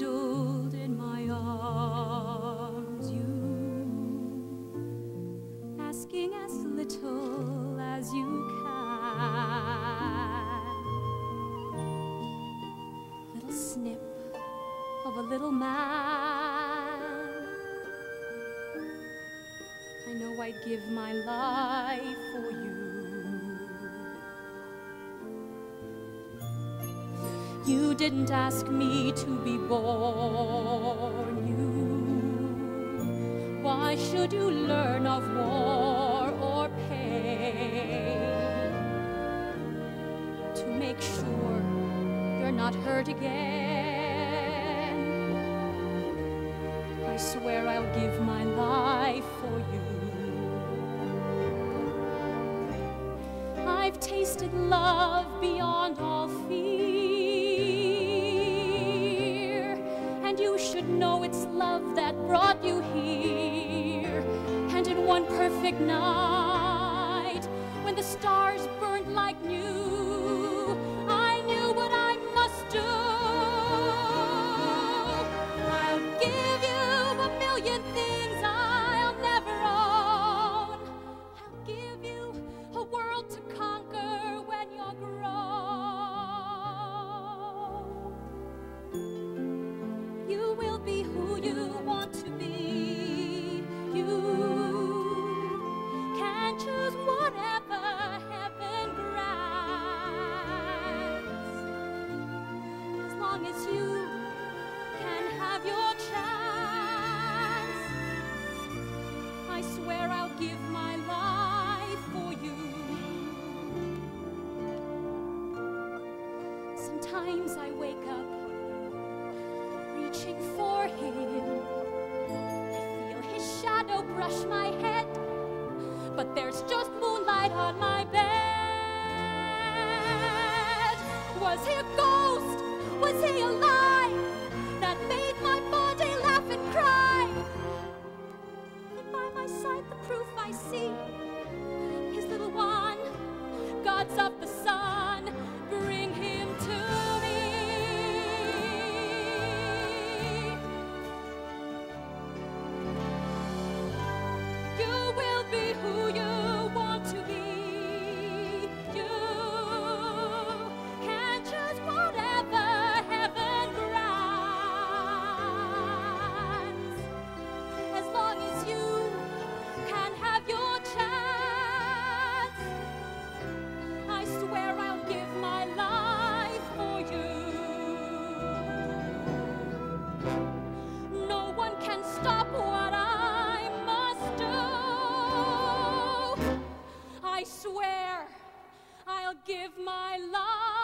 cradled in my arms, you asking as little as you can. Little snip of a little man. I know I'd give my life for you. You didn't ask me to be born. You, why should you learn of war or pain? To make sure you're not hurt again. I swear I'll give my life for you. I've tasted love beyond all fear. Should know it's love that brought you here. And in one perfect night, when the stars burned like new, Sometimes I wake up reaching for him. I feel his shadow brush my head, but there's just moonlight on my bed. Was he a ghost? Was he alive? That made my body laugh and cry. And by my side, the proof I see, his little one, God's up the I swear I'll give my life.